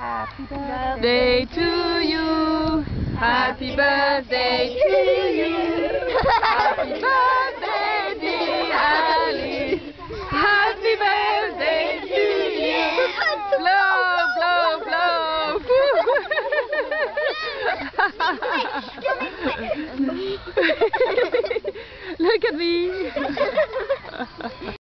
Happy birthday to you. Happy birthday to you. Happy birthday, dear Ali. Happy birthday to you. Blow, blow, blow. Look at me.